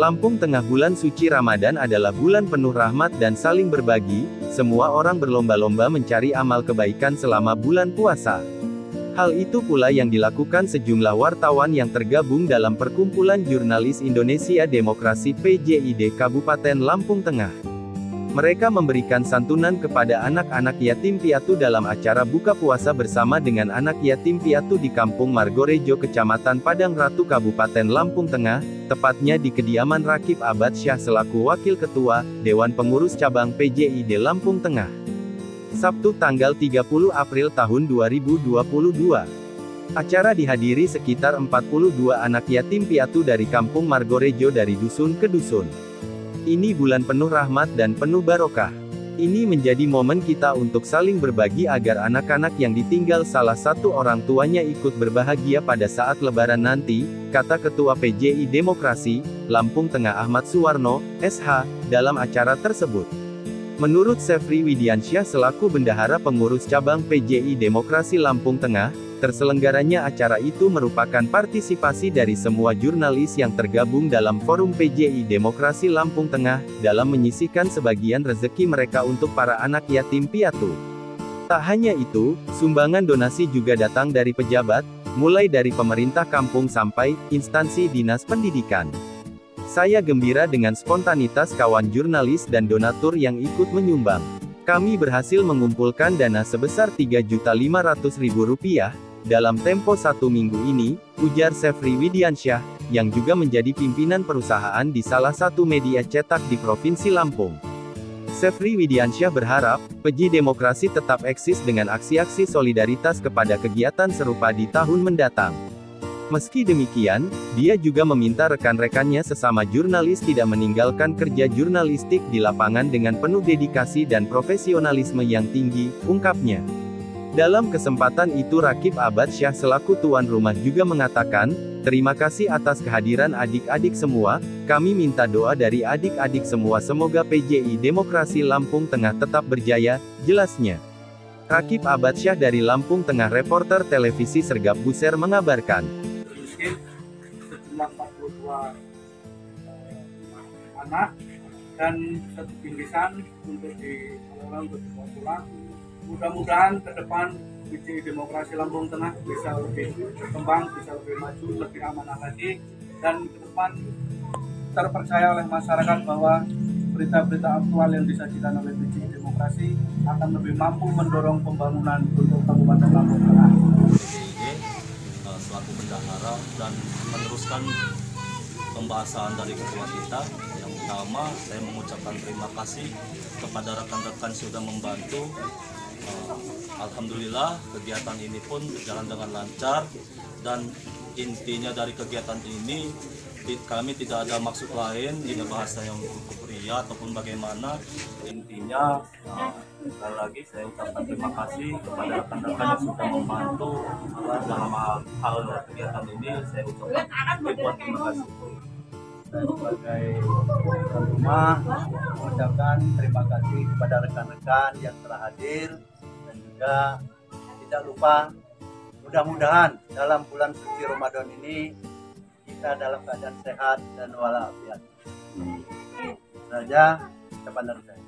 Lampung Tengah bulan suci Ramadan adalah bulan penuh rahmat dan saling berbagi, semua orang berlomba-lomba mencari amal kebaikan selama bulan puasa. Hal itu pula yang dilakukan sejumlah wartawan yang tergabung dalam Perkumpulan Jurnalis Indonesia Demokrasi PJID Kabupaten Lampung Tengah. Mereka memberikan santunan kepada anak-anak yatim piatu dalam acara buka puasa bersama dengan anak yatim piatu di Kampung Margorejo Kecamatan Padang Ratu Kabupaten Lampung Tengah, tepatnya di kediaman Rakib Abad Syah selaku Wakil Ketua, Dewan Pengurus Cabang PJID Lampung Tengah. Sabtu tanggal 30 April tahun 2022. Acara dihadiri sekitar 42 anak yatim piatu dari Kampung Margorejo dari dusun ke dusun. Ini bulan penuh rahmat dan penuh barokah. Ini menjadi momen kita untuk saling berbagi agar anak-anak yang ditinggal salah satu orang tuanya ikut berbahagia pada saat lebaran nanti, kata Ketua PJI Demokrasi, Lampung Tengah Ahmad Suwarno, SH, dalam acara tersebut. Menurut Sefri Widiansyah selaku Bendahara Pengurus Cabang PJI Demokrasi Lampung Tengah, Terselenggaranya acara itu merupakan partisipasi dari semua jurnalis yang tergabung dalam Forum PJI Demokrasi Lampung Tengah, dalam menyisikan sebagian rezeki mereka untuk para anak yatim piatu. Tak hanya itu, sumbangan donasi juga datang dari pejabat, mulai dari pemerintah kampung sampai instansi dinas pendidikan. Saya gembira dengan spontanitas kawan jurnalis dan donatur yang ikut menyumbang. Kami berhasil mengumpulkan dana sebesar Rp3.500.000, dalam tempo satu minggu ini, ujar Sefri Widiansyah, yang juga menjadi pimpinan perusahaan di salah satu media cetak di Provinsi Lampung. Sefri Widiansyah berharap, peji demokrasi tetap eksis dengan aksi-aksi solidaritas kepada kegiatan serupa di tahun mendatang. Meski demikian, dia juga meminta rekan-rekannya sesama jurnalis tidak meninggalkan kerja jurnalistik di lapangan dengan penuh dedikasi dan profesionalisme yang tinggi, ungkapnya. Dalam kesempatan itu Rakib Abad Syah selaku tuan rumah juga mengatakan, terima kasih atas kehadiran adik-adik semua, kami minta doa dari adik-adik semua semoga PJI Demokrasi Lampung Tengah tetap berjaya, jelasnya. Rakib Abad Syah dari Lampung Tengah reporter televisi Sergap Buser mengabarkan. Sejumlah 42 anak dan satu bingkisan untuk di untuk dibawa pulang mudah-mudahan ke depan biji demokrasi Lampung Tengah bisa lebih berkembang, bisa lebih maju, lebih amanah lagi, dan ke depan terpercaya oleh masyarakat bahwa berita-berita aktual yang disajikan oleh biji demokrasi akan lebih mampu mendorong pembangunan untuk Kabupaten Lampung Tengah. Uh, selaku bendahara dan meneruskan pembahasan dari ketua kita. Yang pertama, saya mengucapkan terima kasih kepada rekan-rekan sudah membantu Alhamdulillah kegiatan ini pun berjalan dengan lancar dan intinya dari kegiatan ini kami tidak ada maksud lain ini bahasa yang cukup ria ataupun bagaimana. Intinya nah, sekali lagi saya ucapkan terima kasih kepada rekan-rekan yang sudah membantu dalam hal, kegiatan ini. Saya ucapkan ribuan terima kasih sebagai tuan rumah mengucapkan terima kasih kepada rekan-rekan yang telah hadir. Juga tidak lupa mudah-mudahan dalam bulan suci Ramadan ini kita dalam keadaan sehat dan walafiat. Saja ucapan dari saya.